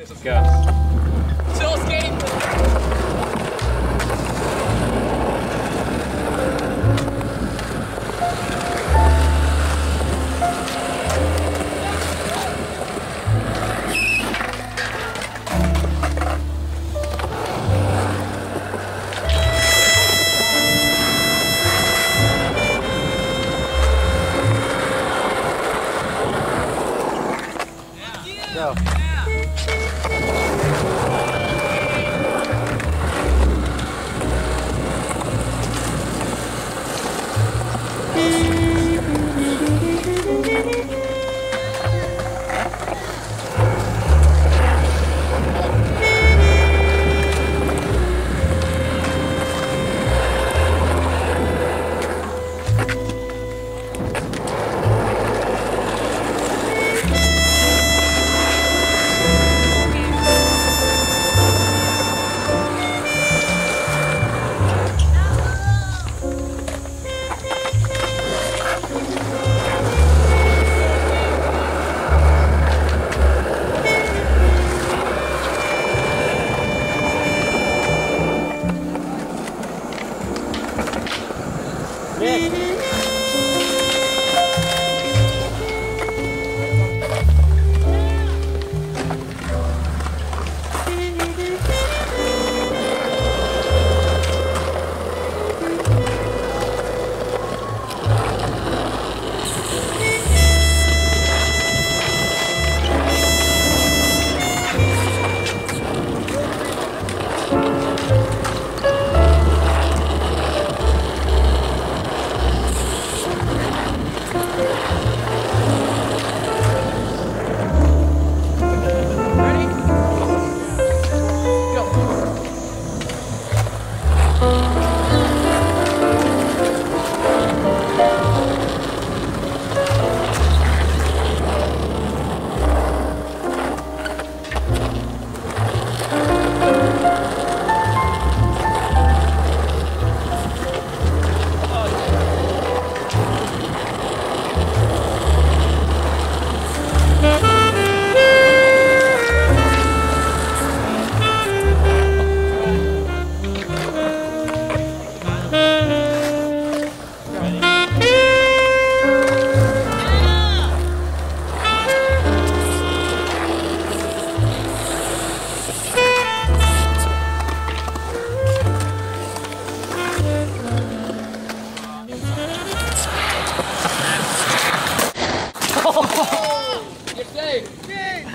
Go. Still skating. Go. Wee! You're safe.